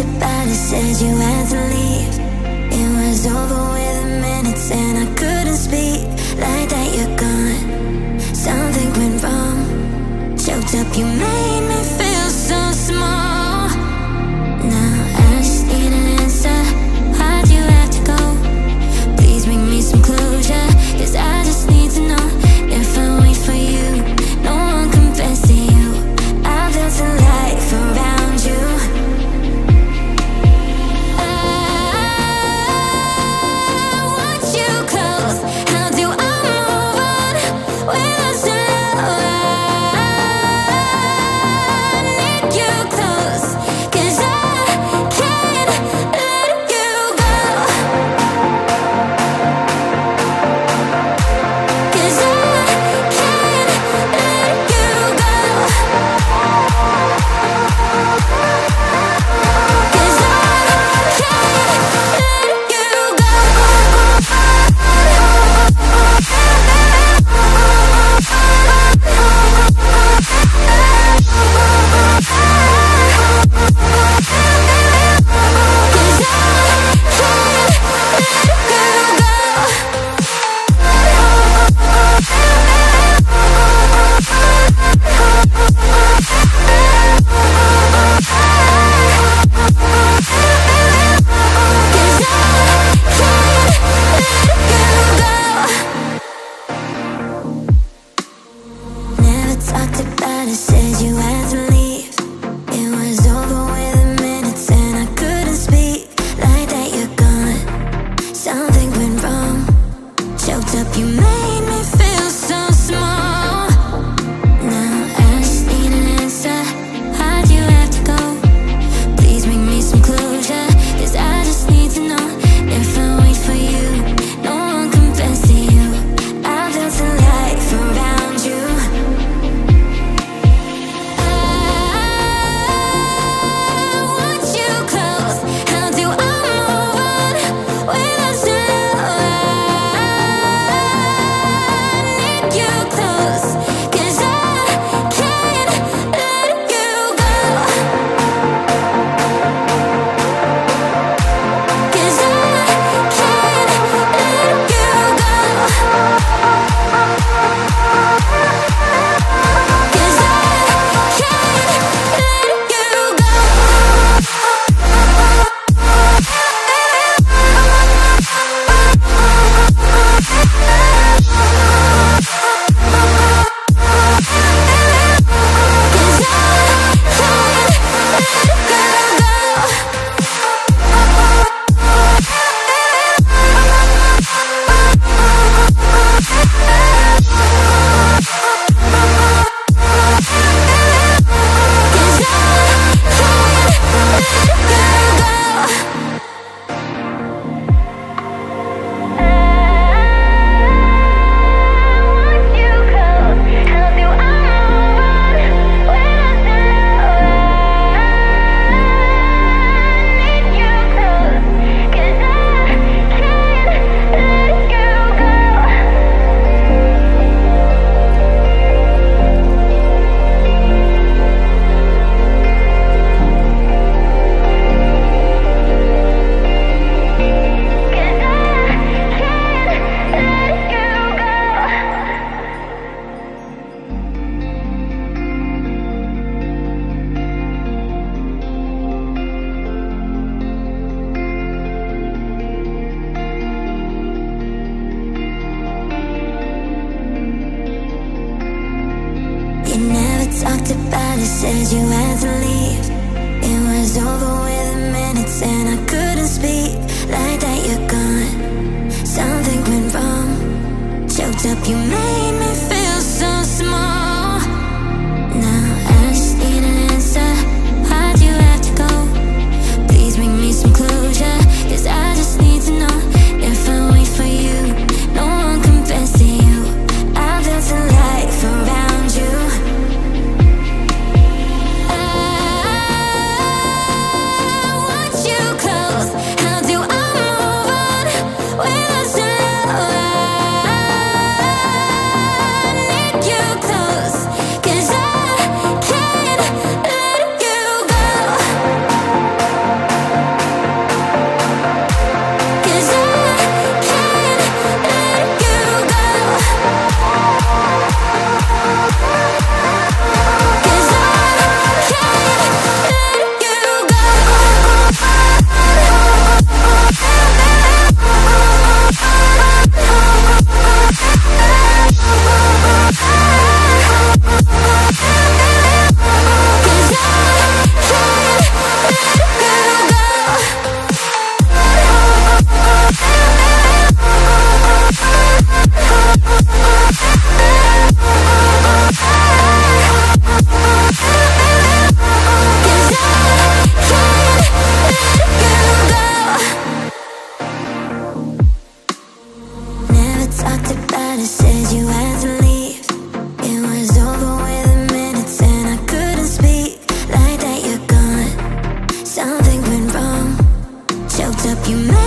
the body said you had to leave. It was over with the minutes and I couldn't speak. Talked about it, said you had to leave. It was over within minutes and I couldn't speak. Like Something went wrong Choked up You.